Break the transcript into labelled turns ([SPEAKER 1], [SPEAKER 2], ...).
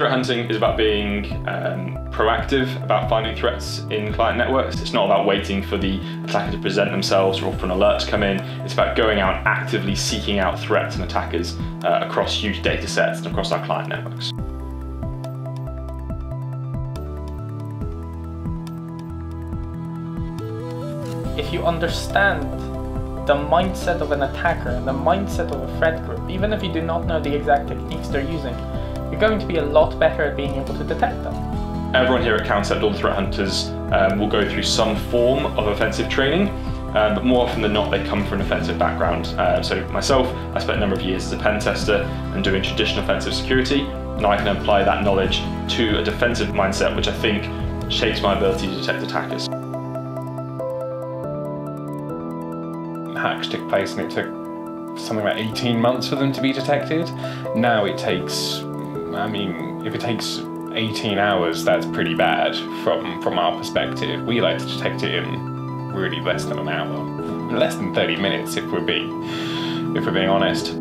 [SPEAKER 1] Threat hunting is about being um, proactive about finding threats in client networks. It's not about waiting for the attacker to present themselves or for an alert to come in. It's about going out actively seeking out threats and attackers uh, across huge data sets and across our client networks.
[SPEAKER 2] If you understand the mindset of an attacker and the mindset of a threat group, even if you do not know the exact techniques they're using, you're going to be a lot better at being able to detect them.
[SPEAKER 1] Everyone here at Countercept, all the threat hunters, um, will go through some form of offensive training, um, but more often than not, they come from an offensive background. Uh, so myself, I spent a number of years as a pen tester and doing traditional offensive security, and I can apply that knowledge to a defensive mindset, which I think shapes my ability to detect attackers.
[SPEAKER 3] Hacks took place and it took something like 18 months for them to be detected. Now it takes I mean, if it takes 18 hours, that's pretty bad from, from our perspective. We like to detect it in really less than an hour, less than 30 minutes if we're being, if we're being honest.